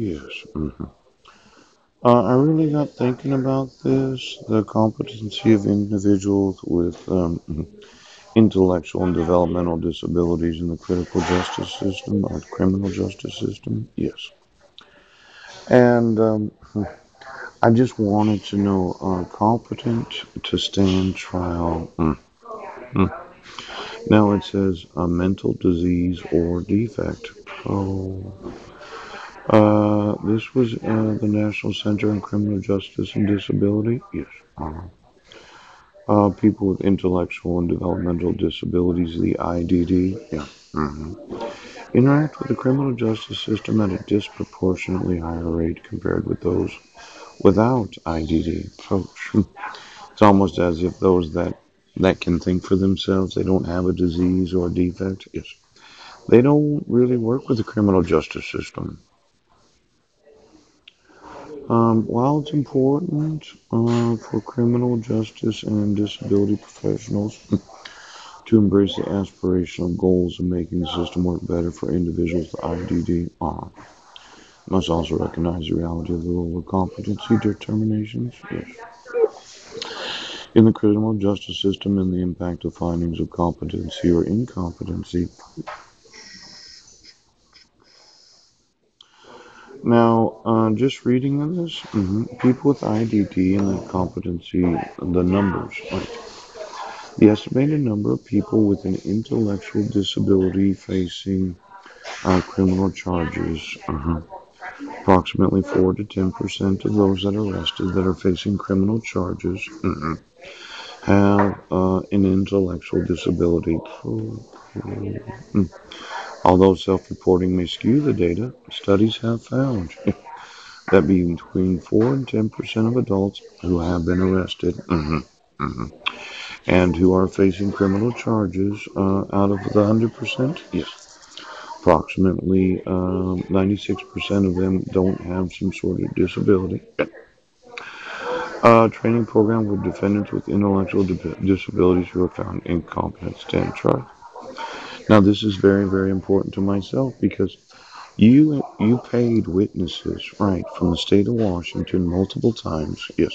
Yes. hmm Uh, I really got thinking about this. The competency of individuals with um, intellectual and developmental disabilities in the critical justice system or criminal justice system. Yes. And um, I just wanted to know uh, competent to stand trial. Mm, mm. Now it says a mental disease or defect. Oh. Uh, this was uh, the National Center on Criminal Justice and Disability. Yes. Uh-huh. Uh, people with intellectual and developmental disabilities, the IDD. Yeah. hmm Interact with the criminal justice system at a disproportionately higher rate compared with those without IDD. So it's almost as if those that that can think for themselves, they don't have a disease or a defect. Yes. They don't really work with the criminal justice system. Um, while it's important uh, for criminal justice and disability professionals to embrace the aspirational goals of making the system work better for individuals with IDD, uh, must also recognize the reality of the role of competency determinations. Yes. In the criminal justice system and the impact of findings of competency or incompetency Now, uh, just reading this, hmm people with IDD and the competency, the numbers, the estimated number of people with an intellectual disability facing uh, criminal charges, uh approximately 4 to 10 percent of those that are arrested that are facing criminal charges mhm, have uh, an intellectual disability. Mm. Although self-reporting may skew the data, studies have found that between 4 and 10 percent of adults who have been arrested mhm, mhm, and who are facing criminal charges uh, out of the 100 percent, yes, approximately um, 96 percent of them don't have some sort of disability. Uh, training program for defendants with intellectual di- disabilities who are found incompetent stand trial. Now, this is very, very important to myself because you you paid witnesses, right, from the state of Washington multiple times, yes,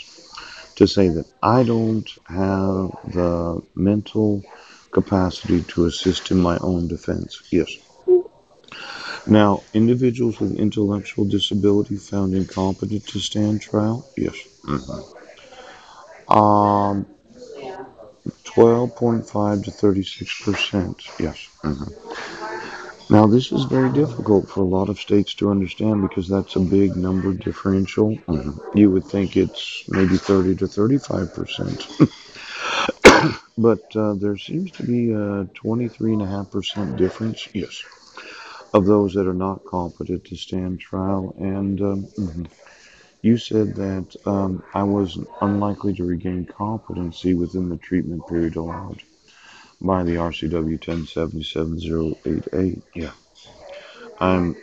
to say that I don't have the mental capacity to assist in my own defense. Yes. Now, individuals with intellectual disability found incompetent to stand trial. Yes. Mhm. 25 to 36 percent. Yes. Mm-hmm. Now, this is very difficult for a lot of states to understand because that's a big number differential. Mm-hmm. You would think it's maybe 30 to 35 percent. but uh, there seems to be a 23.5% difference, yes, of those that are not competent to stand trial. And um, mm-hmm you said that um, I was unlikely to regain competency within the treatment period allowed by the RCW 1077088. Yeah, I'm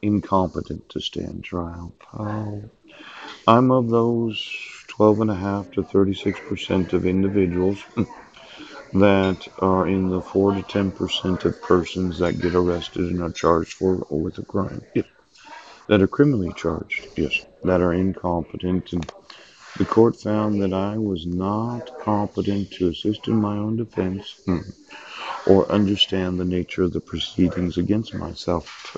incompetent to stand trial. Oh. I'm of those 12.5 to 36 percent of individuals that are in the 4 to 10 percent of persons that get arrested and are charged for or with a crime. Yes. That are criminally charged. Yes. That are incompetent. And the court found that I was not competent to assist in my own defense hmm, or understand the nature of the proceedings against myself.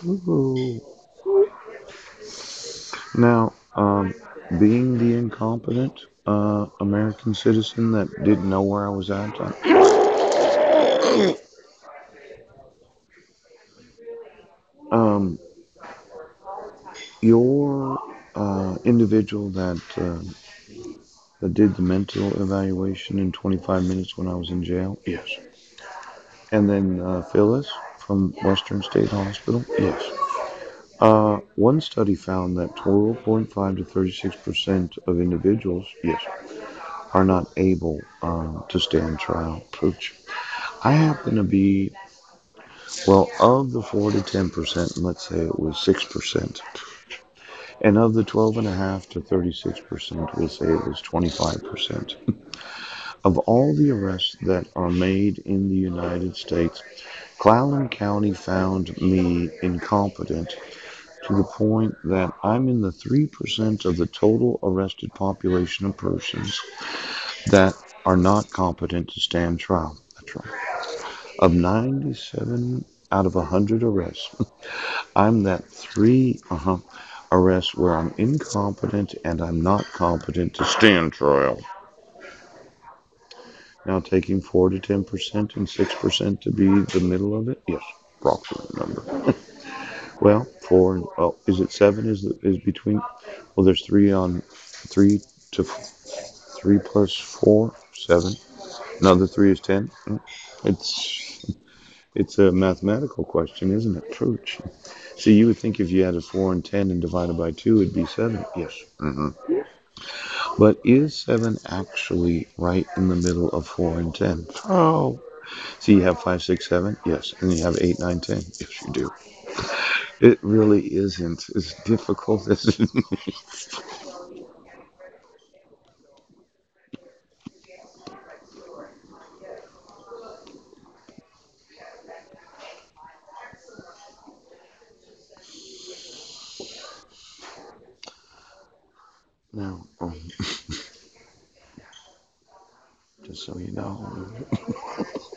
Now, um, being the incompetent uh, American citizen that didn't know where I was at, um, your uh, individual that uh, that did the mental evaluation in 25 minutes when I was in jail, yes, and then uh, Phyllis from Western State Hospital, yes. Uh, one study found that 12.5 to 36 percent of individuals, yes, are not able uh, to stand trial. Pooch. I happen to be, well, of the 4 to 10 percent, let's say it was 6 percent, and of the 12.5 to 36 percent, we'll say it was 25 percent. Of all the arrests that are made in the United States, Clallam County found me incompetent to the point that I'm in the 3% of the total arrested population of persons that are not competent to stand trial. That's right. Of 97 out of 100 arrests, I'm that three uh-huh, arrests where I'm incompetent and I'm not competent to stand trial. Now taking 4 to 10% and 6% to be the middle of it? Yes, approximate number. well, 4 and, oh, is it 7 is is between, well, there's 3 on, 3 to 3 plus 4, 7. Another 3 is 10. Mm, It's, it's a mathematical question, isn't it? Church. See, you would think if you had a 4 and 10 and divided by 2, it'd be 7. Yes. hmm But is 7 actually right in the middle of 4 and 10? Oh. So you have 5, 6, 7? Yes. And you have 8, 9, 10? Yes, you do. It really isn't as difficult as it it is. Now, um, just so you know.